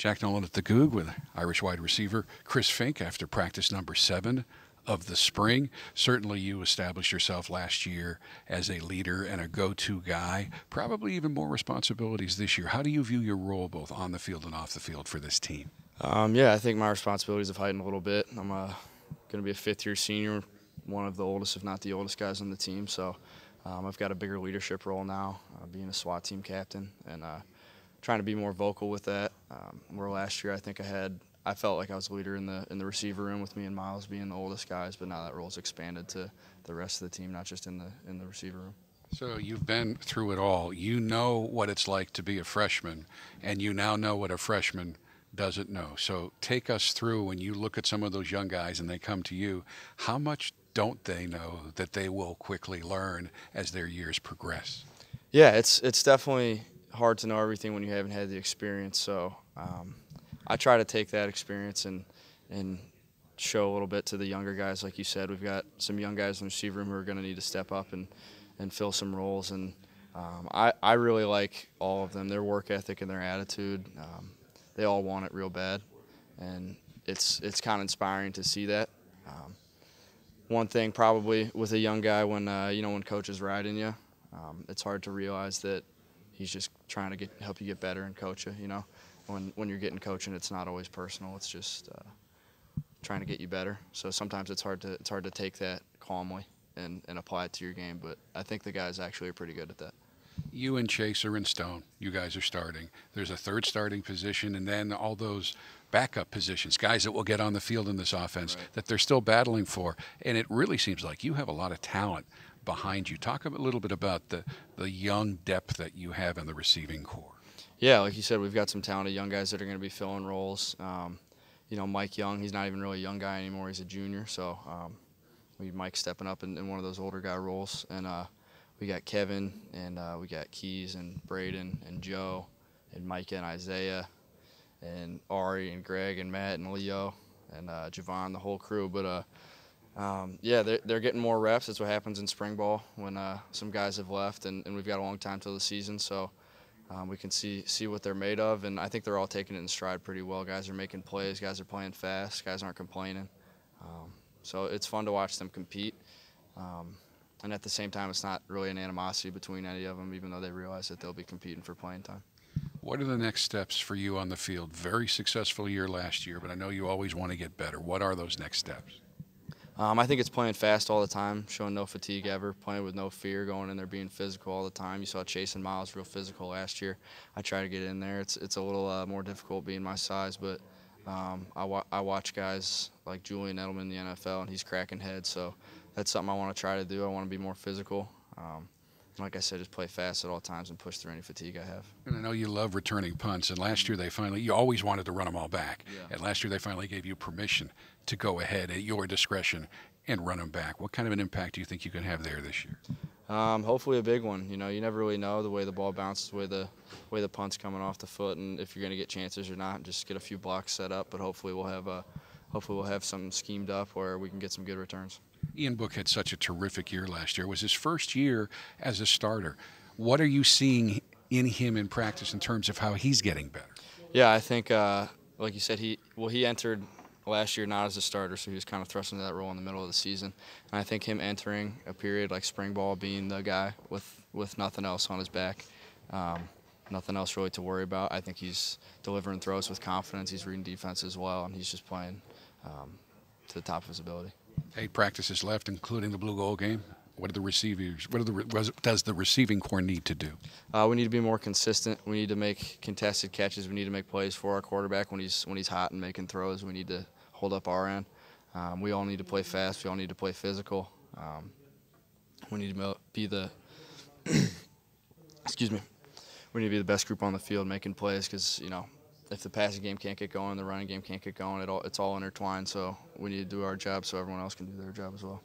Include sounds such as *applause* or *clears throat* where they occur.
Jack Nolan at the Gug with Irish wide receiver Chris Finke after practice number seven of the spring. Certainly, you established yourself last year as a leader and a go to guy. Probably even more responsibilities this year. How do you view your role both on the field and off the field for this team? Um, yeah, I think my responsibilities have heightened a little bit. I'm uh, going to be a fifth year senior, one of the oldest, if not the oldest guys on the team. So um, I've got a bigger leadership role now, uh, being a SWAT team captain. And uh, trying to be more vocal with that. Um, where last year I think I had I felt like I was a leader in the in the receiver room with me and Miles being the oldest guys, but now that role's expanded to the rest of the team, not just in the in the receiver room. So you've been through it all. You know what it's like to be a freshman, and you now know what a freshman doesn't know. So take us through when you look at some of those young guys and they come to you. How much don't they know that they will quickly learn as their years progress? Yeah, it's it's definitely hard to know everything when you haven't had the experience. So um, I try to take that experience and and show a little bit to the younger guys. Like you said, we've got some young guys in the receiver room who are going to need to step up and and fill some roles. And um, I I really like all of them. Their work ethic and their attitude. Um, they all want it real bad, and it's it's kind of inspiring to see that. Um, one thing probably with a young guy when uh, you know when coach is riding you, um, it's hard to realize that he's just trying to get help you get better and coach you. You know, when when you're getting coaching, it's not always personal. It's just uh, trying to get you better. So sometimes it's hard to it's hard to take that calmly and, and apply it to your game. But I think the guys actually are pretty good at that. You and Chase are in Stone. You guys are starting. There's a third starting position, and then all those backup positions, guys that will get on the field in this offense right. that they're still battling for. And it really seems like you have a lot of talent behind you. Talk a little bit about the, the young depth that you have in the receiving corps. Yeah, like you said, we've got some talented young guys that are going to be filling roles. Um, you know, Mike Young, he's not even really a young guy anymore. He's a junior, so um, we Mike stepping up in, in, one of those older guy roles. And uh, we got Kevin, and uh, we got Keys, and Braden, and Joe, and Micah, and Isaiah, and Ari, and Greg, and Matt, and Leo, and uh, Javon, the whole crew. But uh, um, yeah, they're, they're getting more reps. That's what happens in spring ball when uh, some guys have left, and, and we've got a long time till the season. So um, we can see see what they're made of, and I think they're all taking it in stride pretty well. Guys are making plays. Guys are playing fast. Guys aren't complaining. Um, so it's fun to watch them compete. Um, and at the same time, it's not really an animosity between any of them, even though they realize that they'll be competing for playing time. What are the next steps for you on the field? Very successful year last year, but I know you always want to get better. What are those next steps? Um, I think it's playing fast all the time, showing no fatigue ever, playing with no fear, going in there being physical all the time. You saw Chase and Miles real physical last year. I try to get in there. It's it's a little uh, more difficult being my size, but um, I, wa- I watch guys like Julian Edelman in the NFL, and he's cracking heads. So that's something I want to try to do. I want to be more physical. Um, like I said, just play fast at all times and push through any fatigue I have. And I know you love returning punts, and last year they finally, you always wanted to run them all back. Yeah. And last year they finally gave you permission to go ahead at your discretion and run them back. What kind of an impact do you think you can have there this year? Um, hopefully a big one. You know, you never really know the way the ball bounces, the way the way the punt's coming off the foot, and if you're going to get chances or not. Just get a few blocks set up, but hopefully we'll have a, hopefully we'll have something schemed up where we can get some good returns. Ian Book had such a terrific year last year. It was his first year as a starter. What are you seeing in him in practice in terms of how he's getting better? Yeah, I think, uh, like you said, he well he entered last year not as a starter, so he was kind of thrust into that role in the middle of the season. And I think him entering a period like spring ball, being the guy with with nothing else on his back. Um, nothing else really to worry about. I think he's delivering throws with confidence. He's reading defense as well, and he's just playing um, to the top of his ability eight practices left, including the Blue-Gold game. What do the receivers? What the, does the receiving corps need to do? Uh, we need to be more consistent. We need to make contested catches. We need to make plays for our quarterback when he's when he's hot and making throws. We need to hold up our end. Um, we all need to play fast. We all need to play physical. Um, we need to be the *clears throat* excuse me. We need to be the best group on the field making plays because you know if the passing game can't get going, the running game can't get going. It all, it's all intertwined. So we need to do our job so everyone else can do their job as well.